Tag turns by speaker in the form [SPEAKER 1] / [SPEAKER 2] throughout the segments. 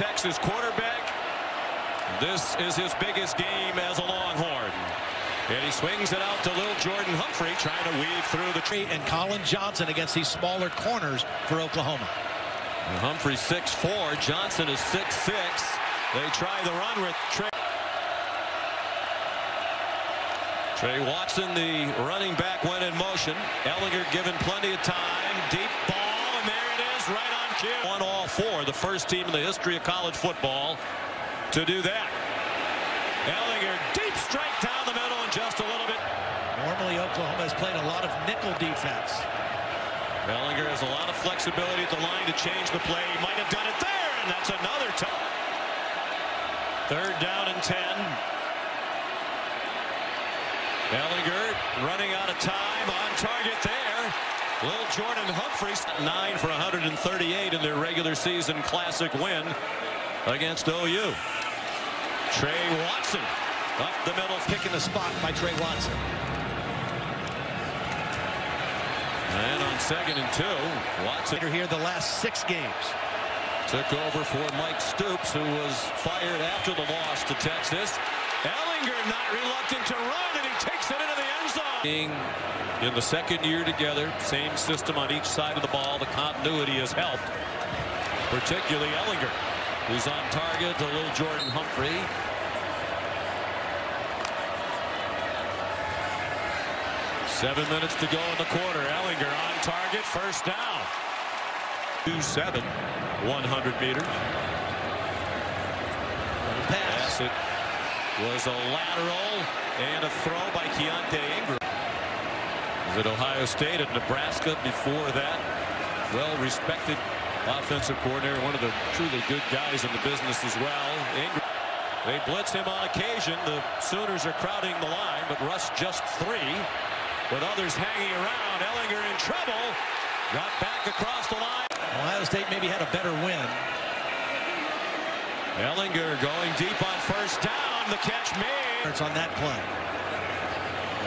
[SPEAKER 1] Texas quarterback. This is his biggest game as a Longhorn. And he swings it out to little Jordan Humphrey trying to weave through the tree.
[SPEAKER 2] And Collin Johnson against these smaller corners for Oklahoma.
[SPEAKER 1] Humphrey 6'4". Johnson is 6'6". They try the run with Tre. Tre Watson, the running back, went in motion. Ehlinger given plenty of time. Deep ball, and there it is, right on Won all four, the first team in the history of college football to do that. Ehlinger, deep strike down the middle and just a little bit.
[SPEAKER 2] Normally, Oklahoma has played a lot of nickel defense.
[SPEAKER 1] Ehlinger has a lot of flexibility at the line to change the play. He might have done it there, and that's another time. Third down and 10. Ehlinger running out of time on target there. Little Jordan Humphreys, 9 for 138 in their regular season classic win against OU. Tre Watson up the middle.
[SPEAKER 2] Picking the spot by Tre Watson.
[SPEAKER 1] And on second and two, Watson
[SPEAKER 2] here the last six games.
[SPEAKER 1] Took over for Mike Stoops, who was fired after the loss to Texas. Ehlinger not reluctant to run, and he takes it into the end zone. In the second year together, same system on each side of the ball. The continuity has helped, particularly Ehlinger, who's on target to little Jordan Humphrey. Seven minutes to go in the quarter. Ehlinger on target, first down. 2-7, 100 meters.
[SPEAKER 2] Pass.
[SPEAKER 1] It was a lateral and a throw by Keaontay Ingram. Was at Ohio State and Nebraska before that. Well-respected offensive coordinator, one of the truly good guys in the business as well. Ingram. They blitz him on occasion. The Sooners are crowding the line, but Russ just three. With others hanging around, Ehlinger in trouble. Got back across the line.
[SPEAKER 2] Ohio State maybe had a better win.
[SPEAKER 1] Ehlinger going deep on first down. The catch made.
[SPEAKER 2] It's on that play.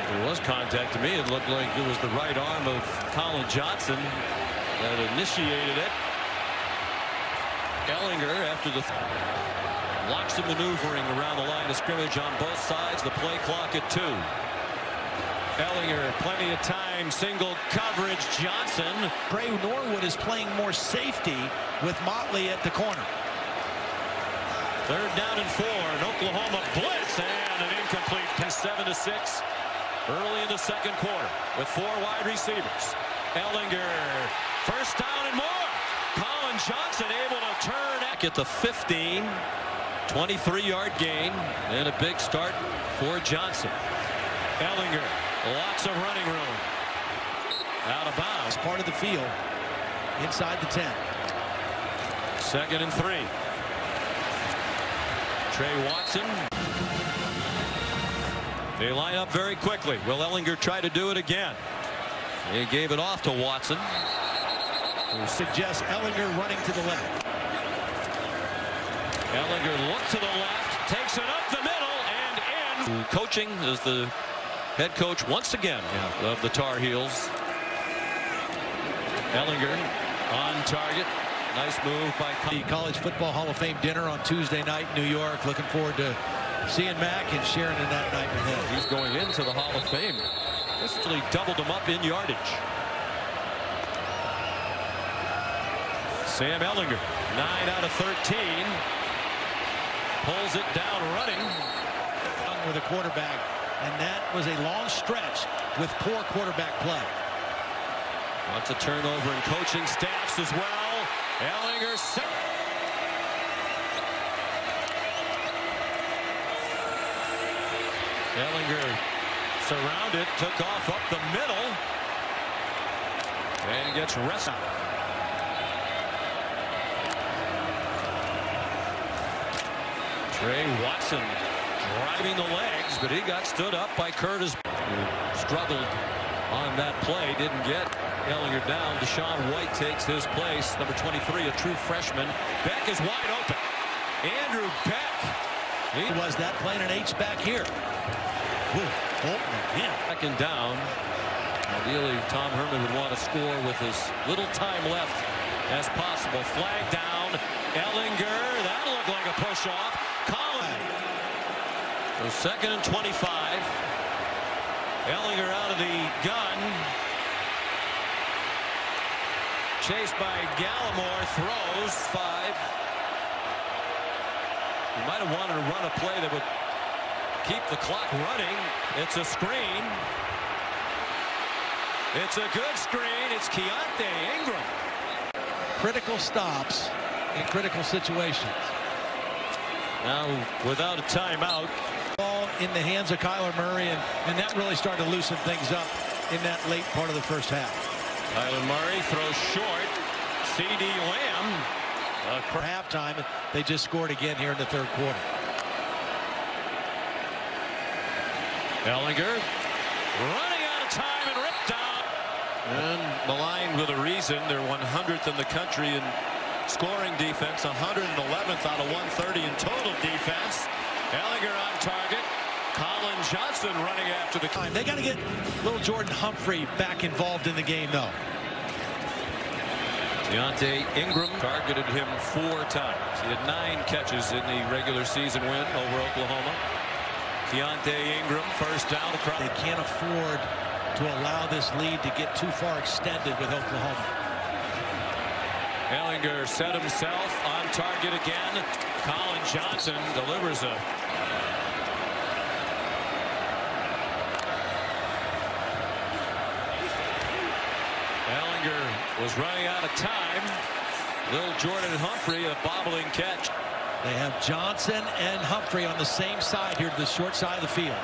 [SPEAKER 1] If there was contact to me, it looked like it was the right arm of Collin Johnson that initiated it. Ehlinger after the lots of maneuvering around the line of scrimmage on both sides. The play clock at two. Ehlinger, plenty of time, single coverage, Johnson.
[SPEAKER 2] Tre Norwood is playing more safety with Motley at the corner.
[SPEAKER 1] Third down and four, an Oklahoma blitz, and an incomplete pass, seven to six, early in the second quarter, with four wide receivers. Ehlinger, first down and more. Collin Johnson able to turn back at the 15, 23-yard gain, and a big start for Johnson. Ehlinger, Lots of running room. Out of bounds.
[SPEAKER 2] Part of the field. Inside the 10.
[SPEAKER 1] Second and three. Tre Watson. They line up very quickly. Will Ehlinger try to do it again? He gave it off to Watson.
[SPEAKER 2] Who suggests Ehlinger running to the left.
[SPEAKER 1] Ehlinger looks to the left, takes it up the middle and in. Coaching is the head coach once again yeah. of the Tar Heels. Ehlinger on target. Nice move by
[SPEAKER 2] the College Football Hall of Fame dinner on Tuesday night in New York. Looking forward to seeing Mac and sharing in that night with him.
[SPEAKER 1] He's going into the Hall of Fame. Essentially doubled him up in yardage. Sam Ehlinger, 9 out of 13. Pulls it down running.
[SPEAKER 2] With a quarterback and that was a long stretch with poor quarterback play.
[SPEAKER 1] Lots of turnover in coaching staffs as well. Ehlinger set. Ehlinger surrounded, took off up the middle, and gets rested. Tre Watson driving the legs, but he got stood up by Curtis. Struggled on that play, didn't get Ehlinger down. Deshaun White takes his place. Number 23, a true freshman. Beck is wide open. Andrew Beck.
[SPEAKER 2] He was that playing an H back here. Ooh, Bolton again.
[SPEAKER 1] Second down. Ideally, Tom Herman would want to score with as little time left as possible. Flag down. Ehlinger. That'll looked like a push off. Collins. So second and 25. Ehlinger out of the gun. Chased by Gallimore. Throws. Five. He might have wanted to run a play that would keep the clock running. It's a screen. It's a good screen. It's Keaontay Ingram.
[SPEAKER 2] Critical stops in critical situations.
[SPEAKER 1] Now, without a timeout.
[SPEAKER 2] Ball in the hands of Kyler Murray, and, and that really started to loosen things up in that late part of the first half.
[SPEAKER 1] Kyler Murray throws short. CeeDee Lamb.
[SPEAKER 2] Uh, for halftime, they just scored again here in the third quarter.
[SPEAKER 1] Ehlinger running out of time and ripped down. And maligned with a reason. They're 100th in the country in scoring defense, 111th out of 130 in total defense. Ehlinger on target. Collin Johnson running after the
[SPEAKER 2] time. They got to get little Jordan Humphrey back involved in the game, though.
[SPEAKER 1] Keaontay Ingram targeted him four times. He had nine catches in the regular season win over Oklahoma. Keaontay Ingram first down across.
[SPEAKER 2] They can't afford to allow this lead to get too far extended with Oklahoma.
[SPEAKER 1] Ehlinger set himself on target again. Collin Johnson delivers a was running out of time. Little Jordan Humphrey, a bobbling catch.
[SPEAKER 2] They have Johnson and Humphrey on the same side here to the short side of the field.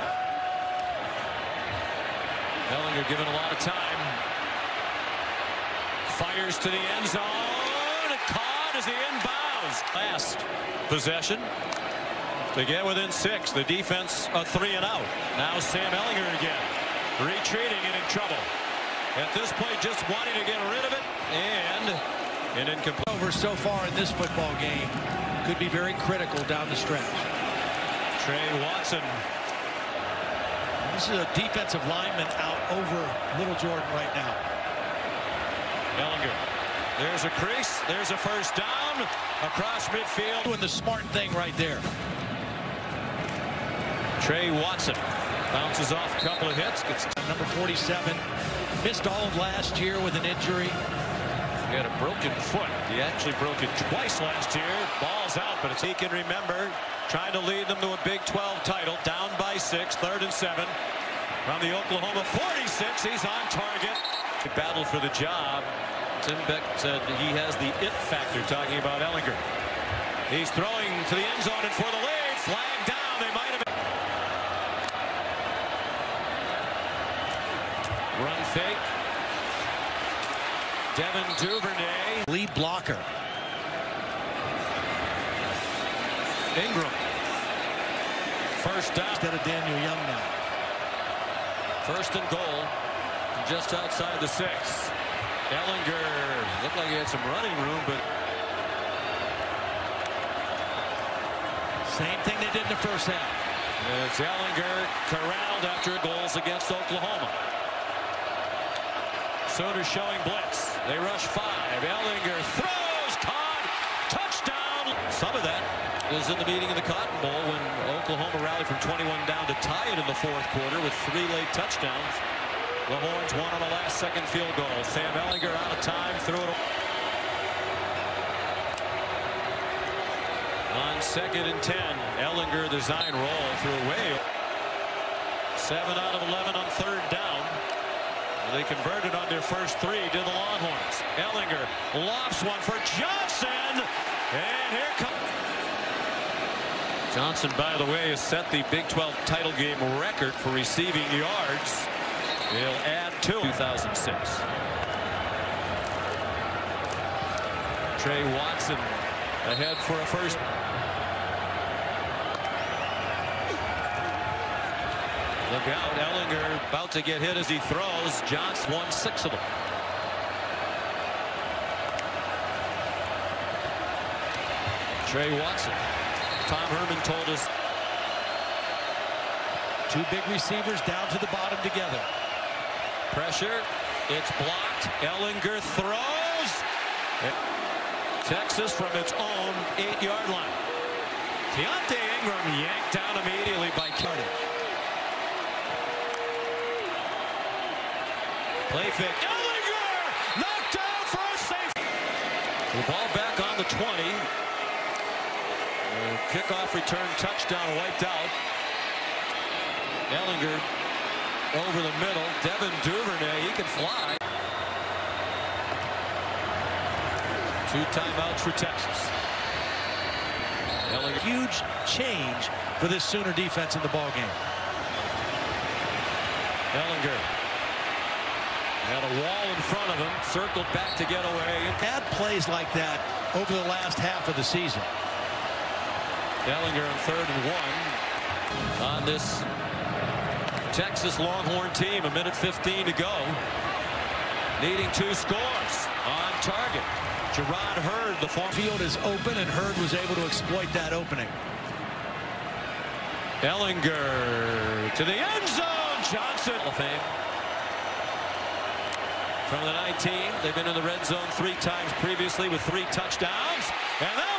[SPEAKER 1] Ehlinger given a lot of time. Fires to the end zone. And caught as the inbounds. Last possession. To get within six. The defense a three and out. Now Sam Ehlinger again. Retreating and in trouble. At this point just wanting to get rid of it. And an incomplete.
[SPEAKER 2] Over so far in this football game could be very critical down the stretch.
[SPEAKER 1] Tre Watson
[SPEAKER 2] this is a defensive lineman out over Little Jordan right now.
[SPEAKER 1] Ehlinger. There's a crease. There's a first down across midfield.
[SPEAKER 2] Doing the smart thing right there.
[SPEAKER 1] Tre Watson bounces off a couple of hits. Gets
[SPEAKER 2] number 47. Missed all of last year with an injury.
[SPEAKER 1] He had a broken foot. He actually broke it twice last year. Ball's out, but it's he can remember trying to lead them to a Big 12 title. Down by six, third and seven. From the Oklahoma 46, he's on target. He battled for the job. Tim Beck said he has the it factor, talking about Ehlinger. He's throwing to the end zone and for the lead. Flag down. They might have. Run fake. Devin Duvernay.
[SPEAKER 2] Lead blocker.
[SPEAKER 1] Ingram. First down.
[SPEAKER 2] Instead of Daniel Young now.
[SPEAKER 1] First and goal. Just outside the six. Ehlinger looked like he had some running room, but.
[SPEAKER 2] Same thing they did in the first half.
[SPEAKER 1] It's Ehlinger corralled after goals against Oklahoma. Sooners showing blitz. They rush five. Ehlinger throws, caught, touchdown. Some of that is in the meeting of the Cotton Bowl when Oklahoma rallied from 21 down to tie it in the fourth quarter with three late touchdowns. The Horns won on a last second field goal. Sam Ehlinger out of time, threw it. On second and 10, Ehlinger, the design roll through way. Seven out of 11 on third down. They converted on their first three to the Longhorns. Ehlinger lofts one for Johnson. And here comes. Johnson, by the way, has set the Big 12 title game record for receiving yards. He'll add to 2006. Tre Watson ahead for a first. Look out, Ehlinger about to get hit as he throws. Johnson won six of them. Tre Watson. Tom Herman told us.
[SPEAKER 2] Two big receivers down to the bottom together.
[SPEAKER 1] Pressure. It's blocked. Ehlinger throws. Texas from its own eight-yard line. Keaontay Ingram yanked down immediately by Carter. Play fake. Ehlinger knocked down for a safety. The ball back on the 20. The kickoff return touchdown wiped out. Ehlinger over the middle. Devin Duvernay, he can fly. Two timeouts for Texas.
[SPEAKER 2] Ehlinger. Huge change for this Sooner defense in the ball game.
[SPEAKER 1] Ehlinger had a wall in front of him, circled back to get away.
[SPEAKER 2] Had plays like that over the last half of the season.
[SPEAKER 1] Ehlinger on third and one on this Texas Longhorn team. A minute 15 to go. Needing two scores on target. Jerrod Heard, the former
[SPEAKER 2] field is open, and Heard was able to exploit that opening.
[SPEAKER 1] Ehlinger to the end zone. Johnson. Hall of Fame. From the 19, they've been in the red zone three times previously with three touchdowns. And